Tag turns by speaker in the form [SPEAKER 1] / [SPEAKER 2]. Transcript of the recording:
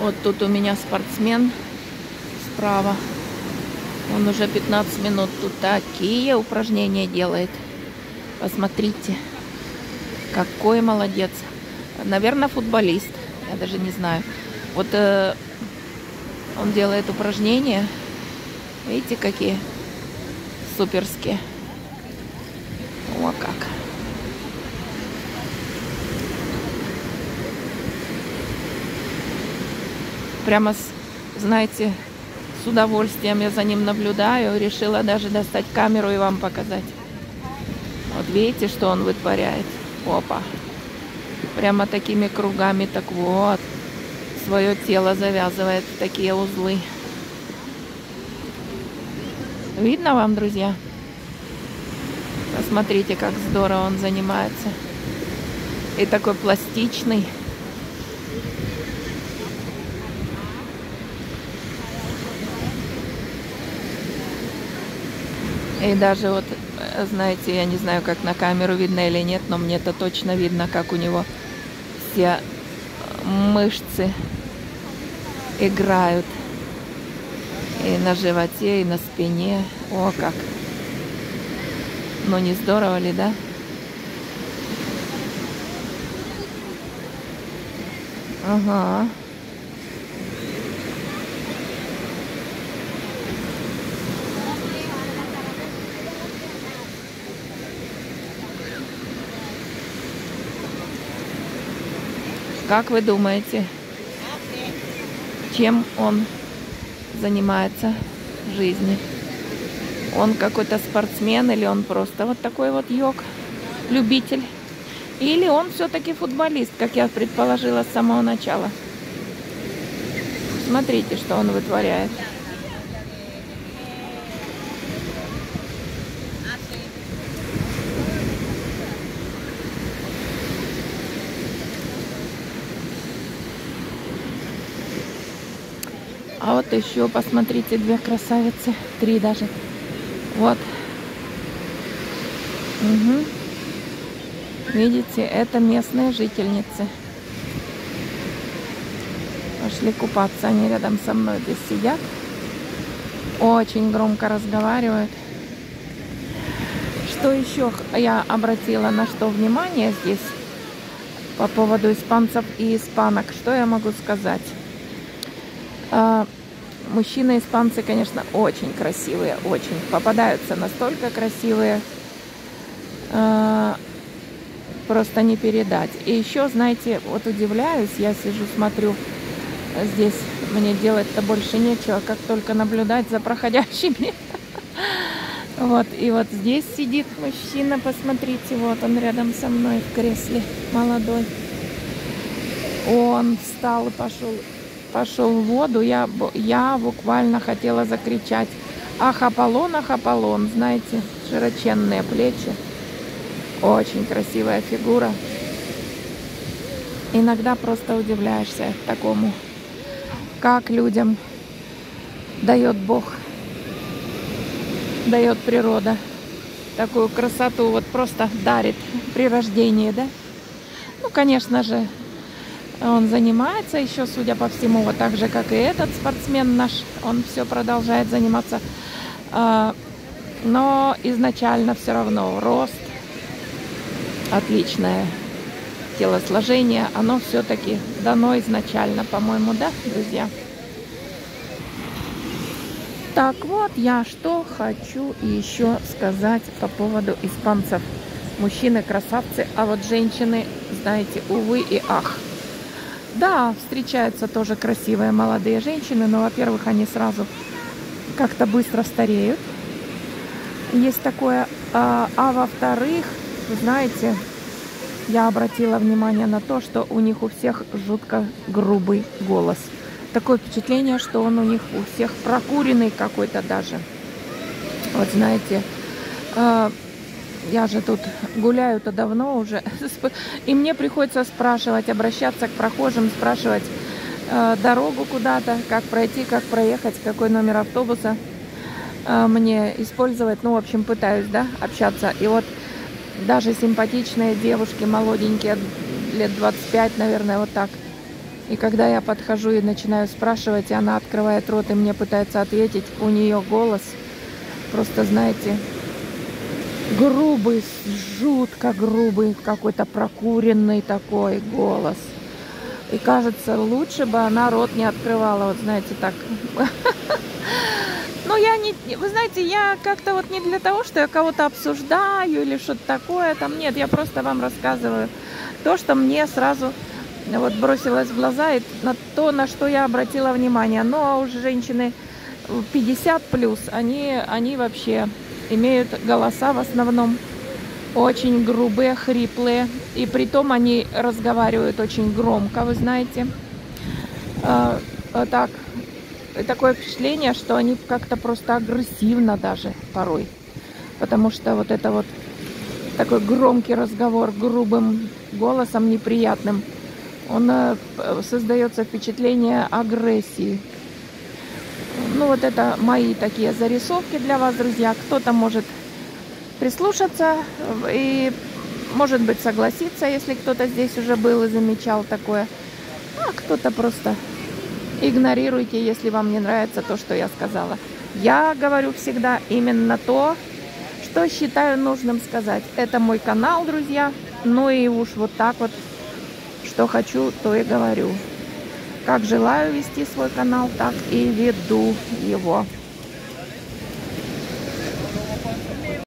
[SPEAKER 1] Вот тут у меня спортсмен справа. Он уже 15 минут тут такие упражнения делает. Посмотрите, какой молодец. Наверное, футболист. Я даже не знаю. Вот э, он делает упражнения. Видите, какие суперские. О, как. Прямо, с, знаете, с удовольствием я за ним наблюдаю. Решила даже достать камеру и вам показать. Вот видите, что он вытворяет? Опа. Прямо такими кругами. Так вот. Свое тело завязывает в такие узлы. Видно вам, друзья? Посмотрите, как здорово он занимается. И такой пластичный. И даже вот, знаете, я не знаю, как на камеру видно или нет, но мне это точно видно, как у него все мышцы играют. И на животе, и на спине. О, как. Ну, не здорово ли, да? Ага. Как вы думаете, чем он занимается в жизни? Он какой-то спортсмен или он просто вот такой вот йог, любитель? Или он все-таки футболист, как я предположила с самого начала? Смотрите, что он вытворяет. А вот еще, посмотрите, две красавицы. Три даже. Вот. Угу. Видите, это местные жительницы. Пошли купаться. Они рядом со мной здесь сидят. Очень громко разговаривают. Что еще я обратила на что внимание здесь по поводу испанцев и испанок? Что я могу сказать? А, мужчины испанцы, конечно, очень красивые, очень. Попадаются настолько красивые, а, просто не передать. И еще, знаете, вот удивляюсь, я сижу, смотрю, здесь мне делать-то больше нечего, как только наблюдать за проходящими. Вот, и вот здесь сидит мужчина, посмотрите, вот он рядом со мной в кресле, молодой. Он встал и пошел пошел в воду, я, я буквально хотела закричать. Ах, Аполлон, ах, Аполлон, знаете, широченные плечи. Очень красивая фигура. Иногда просто удивляешься такому, как людям дает Бог, дает природа. Такую красоту вот просто дарит при рождении, да? Ну, конечно же, он занимается еще, судя по всему, вот так же, как и этот спортсмен наш. Он все продолжает заниматься. А, но изначально все равно рост, отличное телосложение, оно все-таки дано изначально, по-моему, да, друзья? Так вот, я что хочу еще сказать по поводу испанцев. Мужчины красавцы, а вот женщины, знаете, увы и ах. Да, встречаются тоже красивые молодые женщины, но, во-первых, они сразу как-то быстро стареют. Есть такое. А, а во-вторых, вы знаете, я обратила внимание на то, что у них у всех жутко грубый голос. Такое впечатление, что он у них у всех прокуренный какой-то даже. Вот знаете, а, я же тут гуляю-то давно уже, и мне приходится спрашивать, обращаться к прохожим, спрашивать э, дорогу куда-то, как пройти, как проехать, какой номер автобуса э, мне использовать. Ну, в общем, пытаюсь, да, общаться. И вот даже симпатичные девушки, молоденькие, лет 25, наверное, вот так, И когда я подхожу и начинаю спрашивать, и она открывает рот и мне пытается ответить, у нее голос просто, знаете, грубый, жутко грубый, какой-то прокуренный такой голос. И кажется, лучше бы она рот не открывала, вот знаете, так. Ну, я не, вы знаете, я как-то вот не для того, что я кого-то обсуждаю или что-то такое, там нет, я просто вам рассказываю то, что мне сразу вот бросилось в глаза, и на то, на что я обратила внимание. Но ну, а уж женщины 50 плюс, они, они вообще имеют голоса в основном очень грубые, хриплые. И при том они разговаривают очень громко, вы знаете. А, а так, такое впечатление, что они как-то просто агрессивно даже порой. Потому что вот это вот такой громкий разговор грубым голосом неприятным, он э, создается впечатление агрессии. Ну вот это мои такие зарисовки для вас, друзья. Кто-то может прислушаться и, может быть, согласиться, если кто-то здесь уже был и замечал такое. А кто-то просто игнорируйте, если вам не нравится то, что я сказала. Я говорю всегда именно то, что считаю нужным сказать. Это мой канал, друзья. Ну и уж вот так вот, что хочу, то и говорю. Как желаю вести свой канал, так и веду его.